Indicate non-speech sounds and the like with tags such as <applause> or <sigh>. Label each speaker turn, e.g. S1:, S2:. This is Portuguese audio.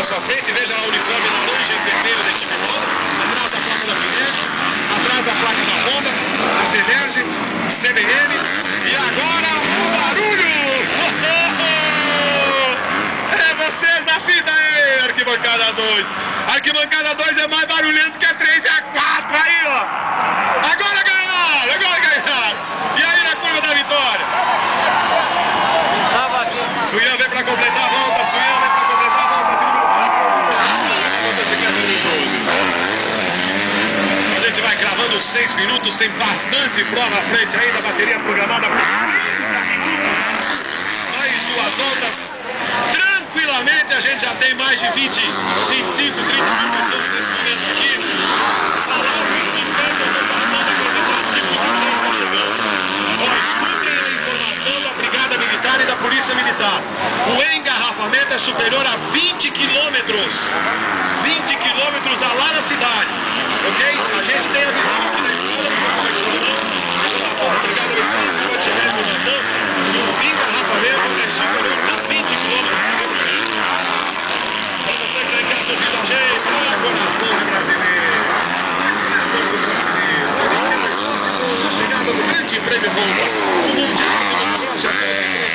S1: na sua frente, veja lá o uniforme laranja e vermelho da equipe Honda, atrás da placa da Pirelli, atrás da placa da Honda, da Federge, CBN, e agora o barulho! <laughs> É vocês na fita aí, arquibancada 2. Arquibancada 2 é mais barulhento que a 3 e a 4 aí, ó. Agora ganharam, agora ganharam. E aí na curva da vitória? Suyan vem pra completar a volta, Suyan vem pra completar a volta. A gente vai gravando os 6 minutos, tem bastante prova à frente ainda, bateria programada mais duas voltas. Tranquilamente a gente já tem mais de 20, 25, 30 mil pessoas nesse momento aqui. Falando em 50, eu tô passando a acreditar que gente está chegando. Ó, escutem a informação da Brigada Militar e da Polícia Militar. O engarrafamento é superior a 20 quilômetros. 20 quilômetros da lá da cidade. Ok? Subiu um jeito, colocou na fuga,